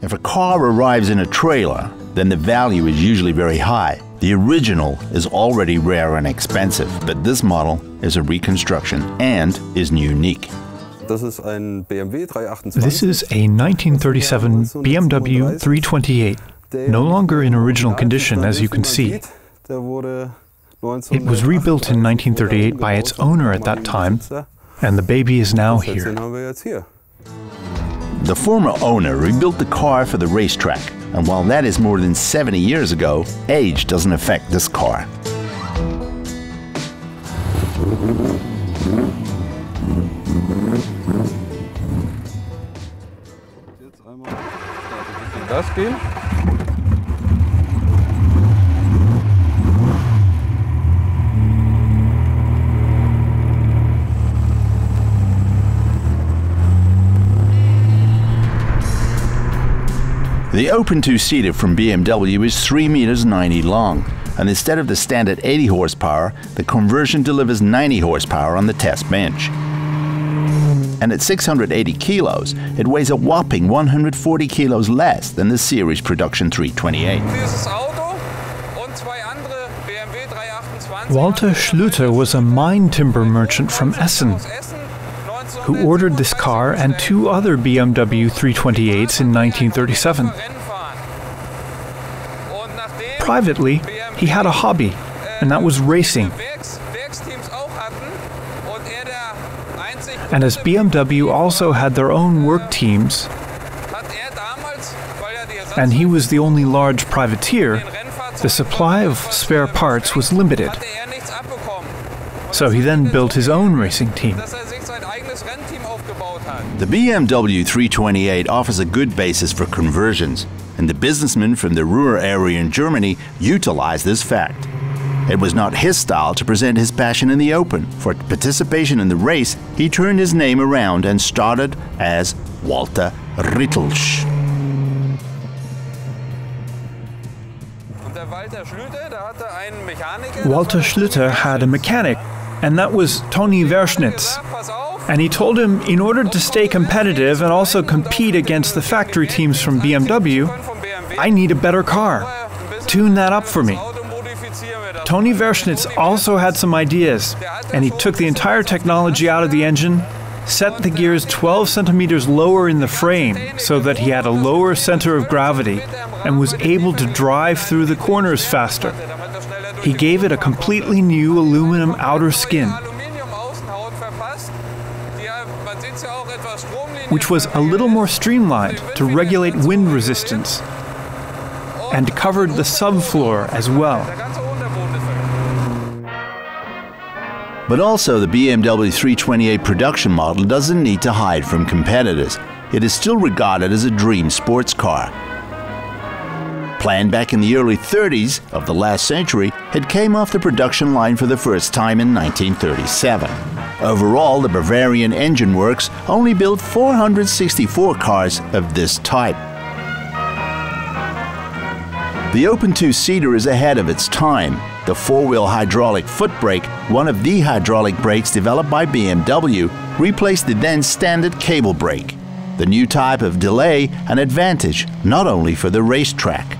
If a car arrives in a trailer, then the value is usually very high. The original is already rare and expensive, but this model is a reconstruction and is unique. This is a 1937 BMW 328, no longer in original condition as you can see. It was rebuilt in 1938 by its owner at that time, and the baby is now here. The former owner rebuilt the car for the racetrack, and while that is more than 70 years ago, age doesn't affect this car. Gas geben. The open two-seater from BMW is 3 meters 90 long, and instead of the standard 80 horsepower, the conversion delivers 90 horsepower on the test bench. And at 680 kilos, it weighs a whopping 140 kilos less than the series production 328. Walter Schlüter was a mine timber merchant from Essen who ordered this car and two other BMW 328s in 1937. Privately, he had a hobby, and that was racing. And as BMW also had their own work teams, and he was the only large privateer, the supply of spare parts was limited. So he then built his own racing team. The BMW 328 offers a good basis for conversions, and the businessman from the Ruhr area in Germany utilized this fact. It was not his style to present his passion in the open. For participation in the race, he turned his name around and started as Walter Rittelsch. Walter Schlüter had a mechanic, and that was Toni Verschnitz. And he told him in order to stay competitive and also compete against the factory teams from BMW, I need a better car. Tune that up for me. Tony Verschnitz also had some ideas, and he took the entire technology out of the engine, set the gears 12 centimeters lower in the frame so that he had a lower center of gravity and was able to drive through the corners faster. He gave it a completely new aluminum outer skin, which was a little more streamlined to regulate wind resistance and covered the subfloor as well. But also, the BMW 328 production model doesn't need to hide from competitors. It is still regarded as a dream sports car. Planned back in the early 30s of the last century, it came off the production line for the first time in 1937. Overall, the Bavarian Engine Works only built 464 cars of this type. The open two-seater is ahead of its time. The four-wheel hydraulic foot brake, one of the hydraulic brakes developed by BMW, replaced the then standard cable brake. The new type of delay an advantage not only for the racetrack.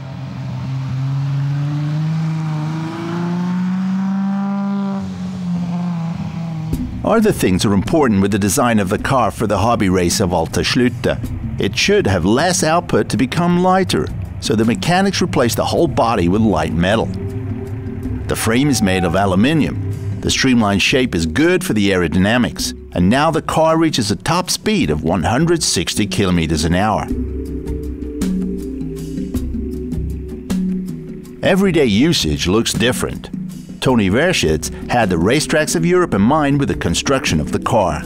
Other things are important with the design of the car for the hobby race of Walter Schlüter. It should have less output to become lighter, so the mechanics replaced the whole body with light metal. The frame is made of aluminium. The streamlined shape is good for the aerodynamics, and now the car reaches a top speed of 160 kilometers an hour. Everyday usage looks different. Toni Verschnitz had the racetracks of Europe in mind with the construction of the car.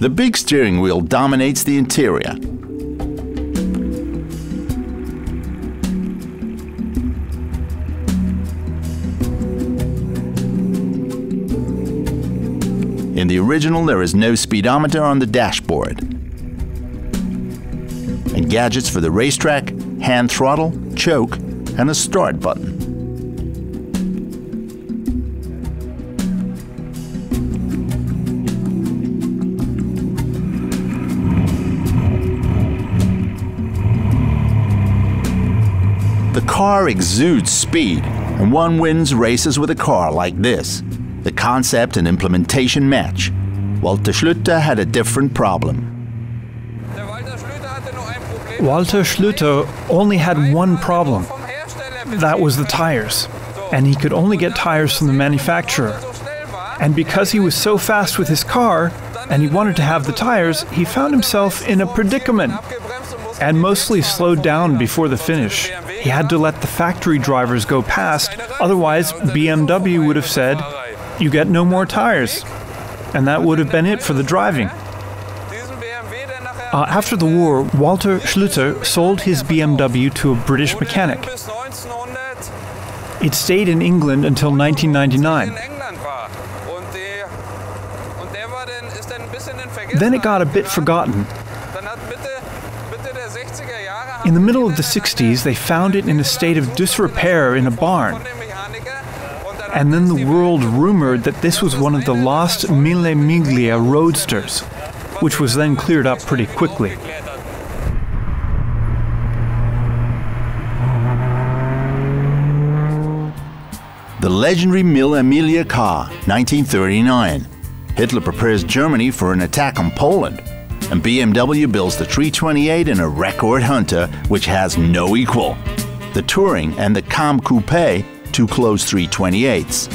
The big steering wheel dominates the interior. Original, there is no speedometer on the dashboard. And gadgets for the racetrack, hand throttle, choke, and a start button. The car exudes speed, and one wins races with a car like this. The concept and implementation match. Walter Schlüter had a different problem. Walter Schlüter only had one problem. That was the tires. And he could only get tires from the manufacturer. And because he was so fast with his car, and he wanted to have the tires, he found himself in a predicament and mostly slowed down before the finish. He had to let the factory drivers go past, otherwise, BMW would have said, You get no more tires. And that would have been it for the driving. Uh, after the war, Walter Schlüter sold his BMW to a British mechanic. It stayed in England until 1999. Then it got a bit forgotten. In the middle of the 60s, they found it in a state of disrepair in a barn. And then the world rumored that this was one of the lost Mille Miglia roadsters, which was then cleared up pretty quickly. The legendary Mille Miglia car, 1939. Hitler prepares Germany for an attack on Poland, and BMW builds the 328 in a record hunter which has no equal. The Touring and the Kamm Coupe, two closed 328s.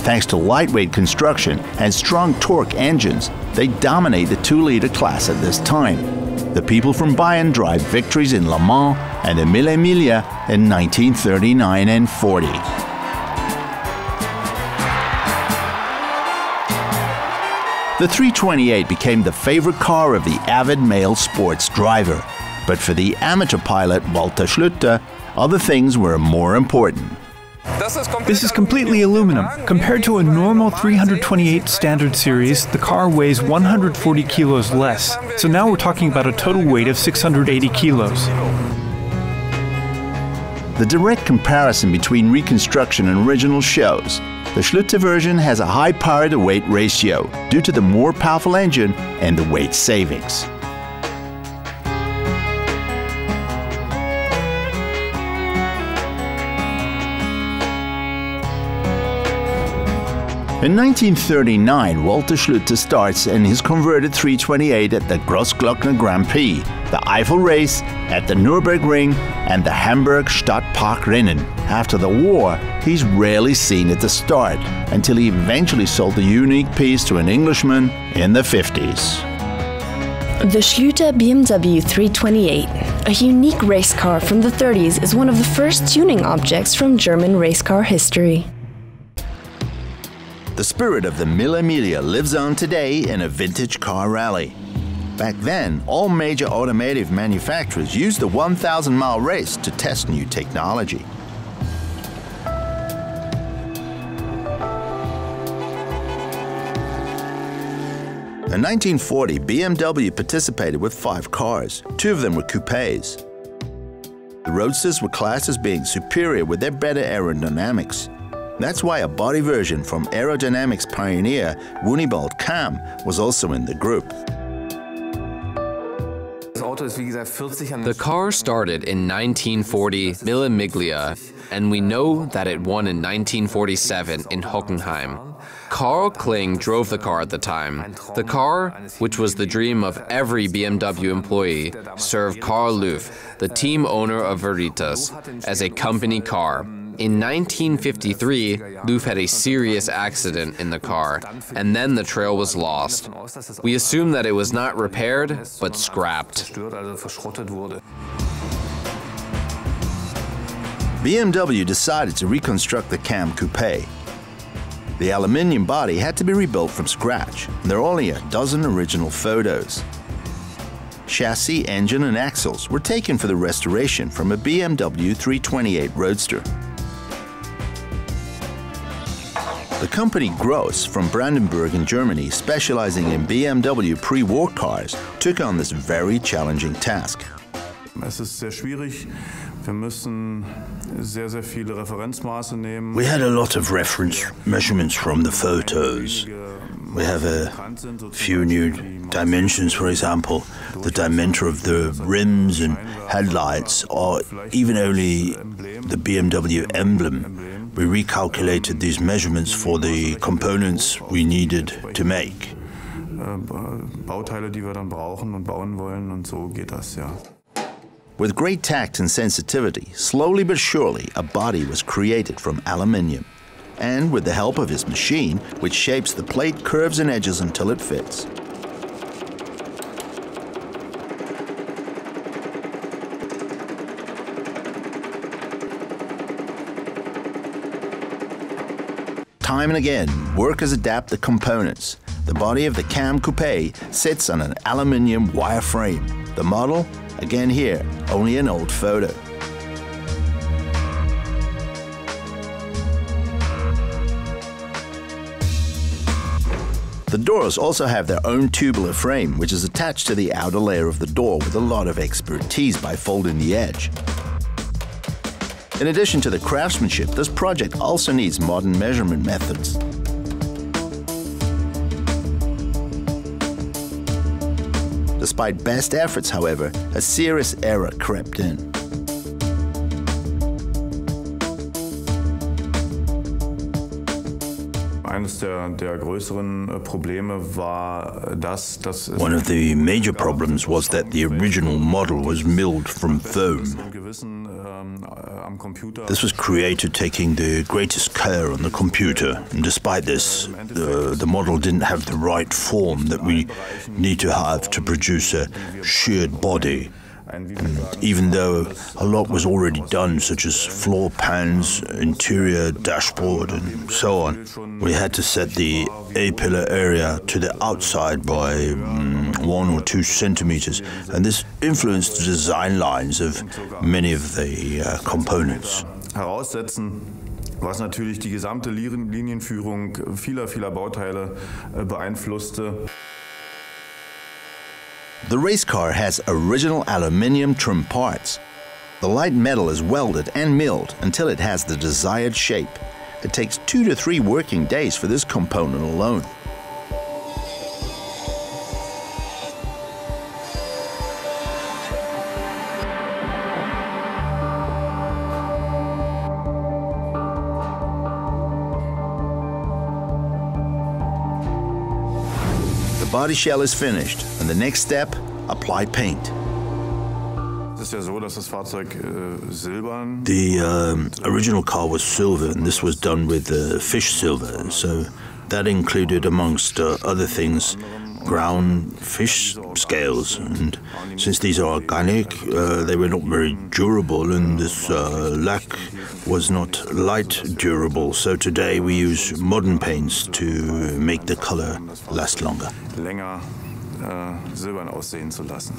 Thanks to lightweight construction and strong torque engines, they dominate the 2-liter class at this time. The people from Bayern drive victories in Le Mans and the Mille Miglia in 1939 and 40. The 328 became the favorite car of the avid male sports driver. But for the amateur pilot Walter Schlüter, other things were more important. This is completely aluminum. Compared to a normal 328 standard series, the car weighs 140 kilos less. So now we're talking about a total weight of 680 kilos. The direct comparison between reconstruction and original shows the Schlüter version has a high power to weight ratio due to the more powerful engine and the weight savings. In 1939, Walter Schlüter starts in his converted 328 at the Grossglockner Grand Prix, the Eifel Race, at the Nürburgring, and the Hamburg Stadtparkrennen. After the war, he's rarely seen at the start, until he eventually sold the unique piece to an Englishman in the 50s. The Schlüter BMW 328, a unique race car from the 30s, is one of the first tuning objects from German race car history. The spirit of the Mille Miglia lives on today in a vintage car rally. Back then, all major automotive manufacturers used the 1,000 mile race to test new technology. In 1940, BMW participated with five cars. Two of them were coupes. The Roadsters were classed as being superior with their better aerodynamics. That's why a body version from aerodynamics pioneer Wunibald Kamm was also in the group. The car started in 1940 Mille Miglia, and we know that it won in 1947 in Hockenheim. Karl Kling drove the car at the time. The car, which was the dream of every BMW employee, served Karl Löw, the team owner of Veritas, as a company car. In 1953, Löw had a serious accident in the car, and then the trail was lost. We assume that it was not repaired, but scrapped. BMW decided to reconstruct the Kamm Coupe. The aluminium body had to be rebuilt from scratch. There are only a dozen original photos. Chassis, engine, and axles were taken for the restoration from a BMW 328 Roadster. The company Gross from Brandenburg in Germany, specializing in BMW pre-war cars, took on this very challenging task. Wir müssen sehr, sehr viele Referenzmaße nehmen. We had a lot of reference measurements from the photos. We have a few new dimensions, for example, the diameter of the rims and headlights, or even only the BMW emblem. We recalculated these measurements for the components we needed to make. Äh, Bauteile, die wir dann brauchen und bauen wollen, und so geht das, ja. With great tact and sensitivity, slowly but surely, a body was created from aluminium. And with the help of his machine, which shapes the plate curves and edges until it fits. Time and again, workers adapt the components. The body of the Kamm Coupe sits on an aluminium wire frame. The model, again here, only an old photo. The doors also have their own tubular frame, which is attached to the outer layer of the door with a lot of expertise by folding the edge. In addition to the craftsmanship, this project also needs modern measurement methods. Despite best efforts, however, a serious error crept in. Eines der, der größeren äh, Probleme war äh, das, dass es One of the major problems was that the original model was milled from foam. This was created taking the greatest care on the computer, and despite this, the, the model didn't have the right form that we need to have to produce a sheared body. And Even though a lot was already done, such as floor pans, interior dashboard, and so on, we had to set the A pillar area to the outside by mm, one or two centimeters, and this influenced the design lines of many of the uh, components. heraussetzen, was natürlich die gesamte Linienführung vieler, vieler Bauteile äh, beeinflusste. The race car has original aluminium trim parts. The light metal is welded and milled until it has the desired shape. It takes two to three working days for this component alone. Body shell is finished, and the next step, apply paint. Es ist ja so, dass das Fahrzeug äh, The um, original car was silver, and this was done with uh, fish silver. So that included, amongst uh, other things, ground fish scales. And since these are organic, uh, they were not very durable, and this uh, lac was not light durable. So today we use modern paints to make the color last longer. länger äh, silbern aussehen zu lassen.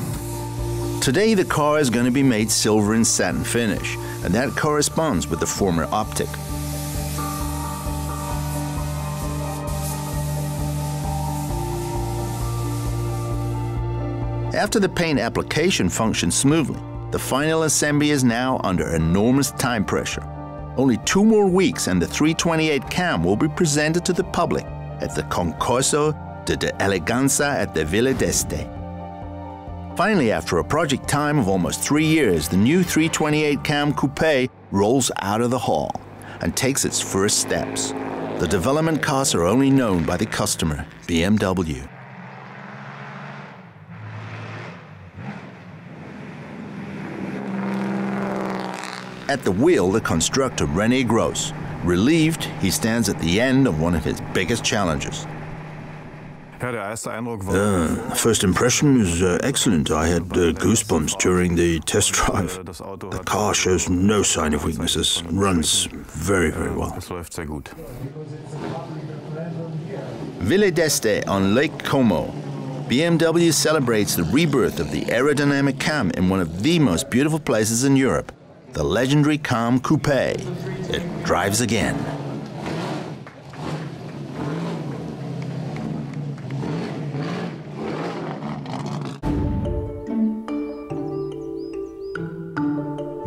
Today, the car is going to be made silver and satin finish, and that corresponds with the former optic. After the paint application functions smoothly, the final assembly is now under enormous time pressure. Only two more weeks and the 328 Kamm will be presented to the public at the Concorso de, Eleganza at the Villa d'Este. Finally, after a project time of almost three years, the new 328 Kamm Coupe rolls out of the hall and takes its first steps. The development costs are only known by the customer, BMW. At the wheel, the constructor Rene Gross. Relieved, he stands at the end of one of his biggest challenges. Ja, der erste Eindruck war, Uh, first impression is uh, excellent. I had uh, goosebumps during the test drive. The car shows no sign of weaknesses, runs very, very well. es läuft sehr. Villa d'Este on Lake Como. BMW celebrates the rebirth of the aerodynamic Kamm in one of the most beautiful places in Europe, the legendary Kamm Coupe. It drives again.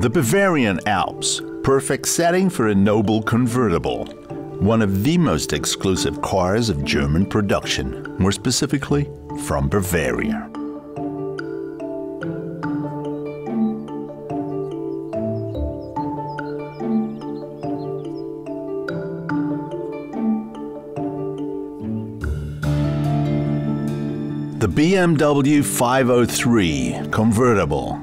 The Bavarian Alps, perfect setting for a noble convertible, one of the most exclusive cars of German production, more specifically from Bavaria. The BMW 503 convertible,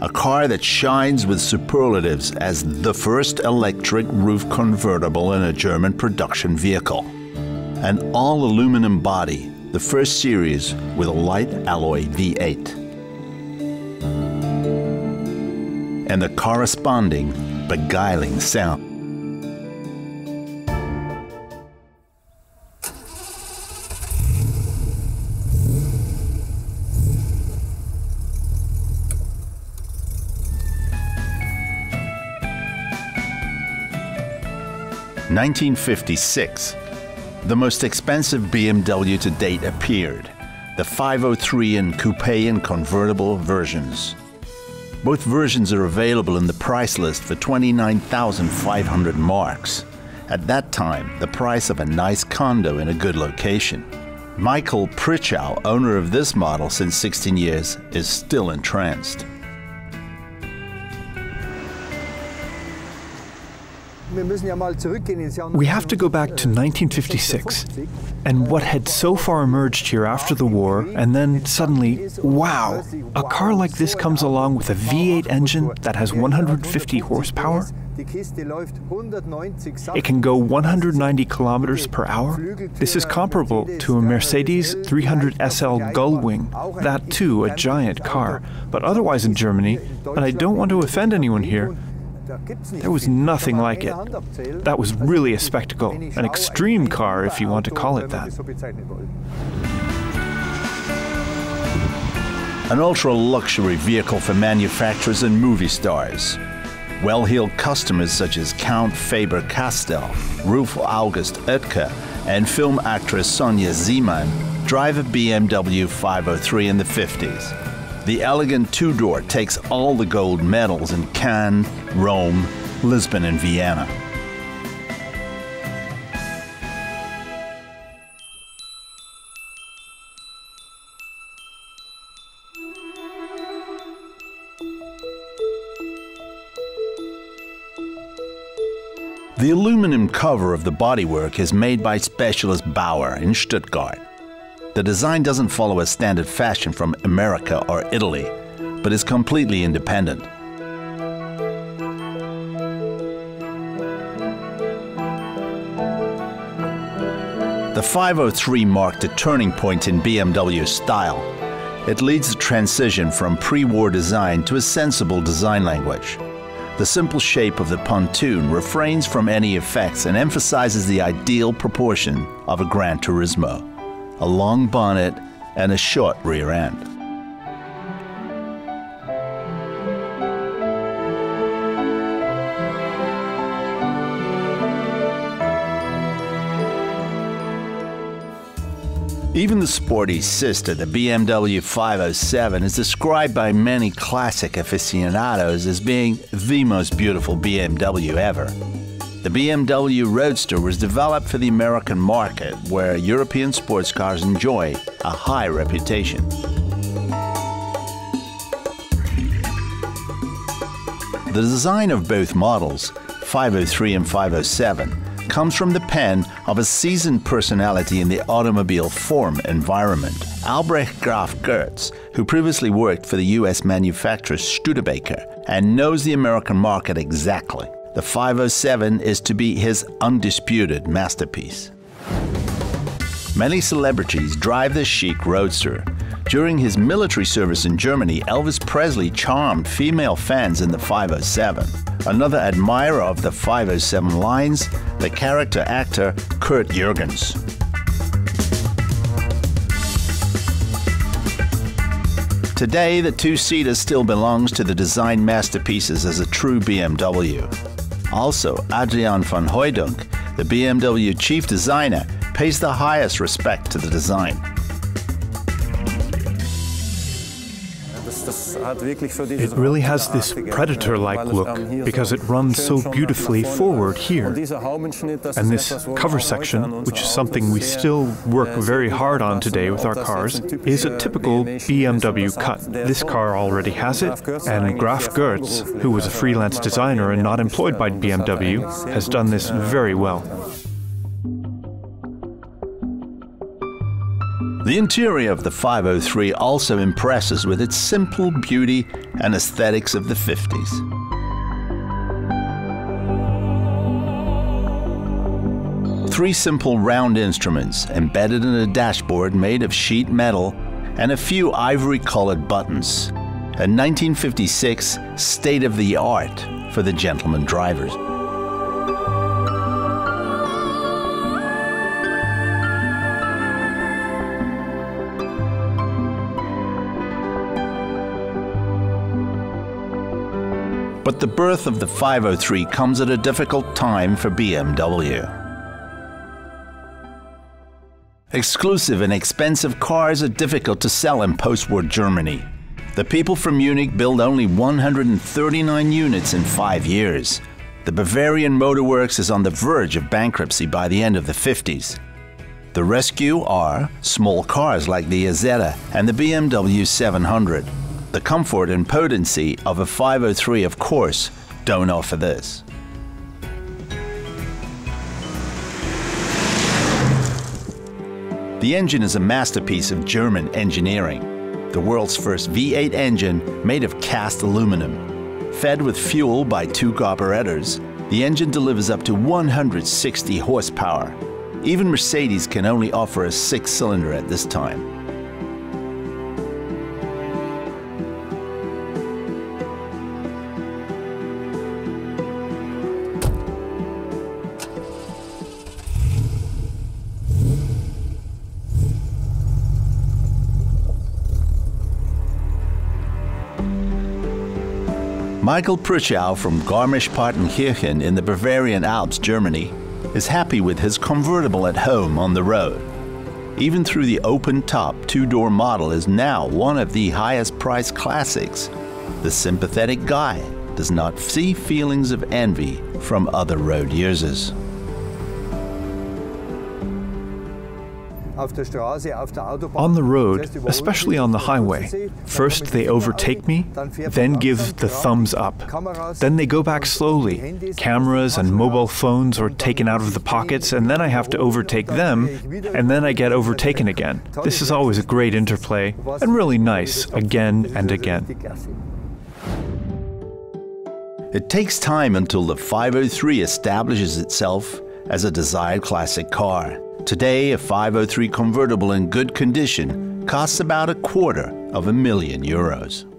a car that shines with superlatives as the first electric roof convertible in a German production vehicle. An all aluminum body, the first series with a light alloy V8. And the corresponding beguiling sound. Nineteen fifty six the most expensive BMW to date appeared, the 503 in coupe and convertible versions. Both versions are available in the price list for 29,500 marks. At that time, the price of a nice condo in a good location. Michael Pritchow, owner of this model since 16 years, is still entranced. We have to go back to 1956 and what had so far emerged here after the war, and then suddenly, wow, a car like this comes along with a V8 engine that has 150 horsepower. It can go 190 kilometers per hour. This is comparable to a Mercedes 300 SL Gullwing, that too a giant car, but otherwise in Germany, and I don't want to offend anyone here, there was nothing like it. That was really a spectacle, an extreme car, if you want to call it that. An ultra luxury vehicle for manufacturers and movie stars. Well heeled customers such as Count Faber Castell, Rudolf August Oetker, and film actress Sonja Ziemann drive a BMW 503 in the 50s. The elegant two door takes all the gold medals in Cannes, Rome, Lisbon, and Vienna. The aluminum cover of the bodywork is made by specialist Baur in Stuttgart. The design doesn't follow a standard fashion from America or Italy, but is completely independent. The 503 marked a turning point in BMW style. It leads the transition from pre-war design to a sensible design language. The simple shape of the pontoon refrains from any effects and emphasizes the ideal proportion of a Gran Turismo a long bonnet, and a short rear end. Even the sporty sister, the BMW 507, is described by many classic aficionados as being the most beautiful BMW ever. The BMW Roadster was developed for the American market, where European sports cars enjoy a high reputation. The design of both models, 503 and 507, comes from the pen of a seasoned personality in the automobile form environment, Albrecht Graf Goertz, who previously worked for the US manufacturer Studebaker and knows the American market exactly. The 507 is to be his undisputed masterpiece. Many celebrities drive the chic roadster. During his military service in Germany, Elvis Presley charmed female fans in the 507. Another admirer of the 507 lines, the character actor Curd Jürgens. Today, the two-seater still belongs to the design masterpieces as a true BMW. Also, Adrian van Hooydonk, the BMW chief designer, pays the highest respect to the design. It really has this predator like look because it runs so beautifully forward here. And this cover section, which is something we still work very hard on today with our cars, is a typical BMW cut. This car already has it, and Graf Goertz, who was a freelance designer and not employed by BMW, has done this very well. The interior of the 503 also impresses with its simple beauty and aesthetics of the 50s. Three simple round instruments embedded in a dashboard made of sheet metal and a few ivory-colored buttons. A 1956 state-of-the-art for the gentleman drivers. But the birth of the 503 comes at a difficult time for BMW. Exclusive and expensive cars are difficult to sell in post-war Germany. The people from Munich build only 139 units in five years. The Bavarian Motor Works is on the verge of bankruptcy by the end of the 50s. The rescue are small cars like the Isetta and the BMW 700. The comfort and potency of a 503, of course, don't offer this. The engine is a masterpiece of German engineering. The world's first V8 engine made of cast aluminum. Fed with fuel by two carburetors, the engine delivers up to 160 horsepower. Even Mercedes can only offer a six-cylinder at this time. Michael Pruchow from Garmisch-Partenkirchen in the Bavarian Alps, Germany, is happy with his convertible at home on the road. Even through the open-top two-door model is now one of the highest priced classics. The sympathetic guy does not see feelings of envy from other road users. On the road, especially on the highway, first they overtake me, then give the thumbs up. Then they go back slowly. Cameras and mobile phones are taken out of the pockets, and then I have to overtake them, and then I get overtaken again. This is always a great interplay, and really nice, again and again. It takes time until the 503 establishes itself as a desired classic car. Today, a 503 convertible in good condition costs about a quarter of a million euros.